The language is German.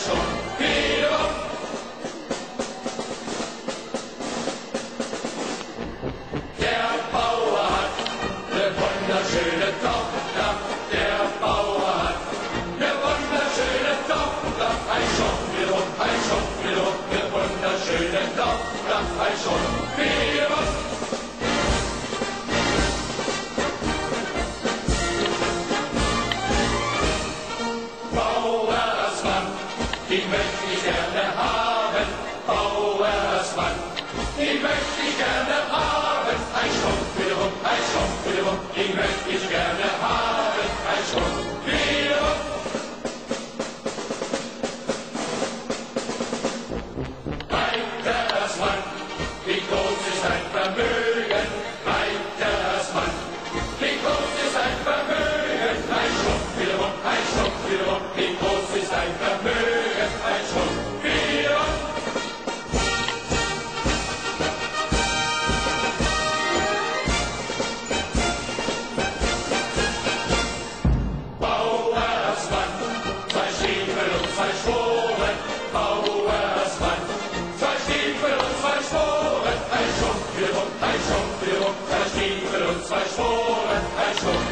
special. möchte ich gerne haben, Bauersmann. Die möchte ich gerne haben. Ein Stopp, bitte rum, ein Stopp, bitte rum. ons hij schoor en hij.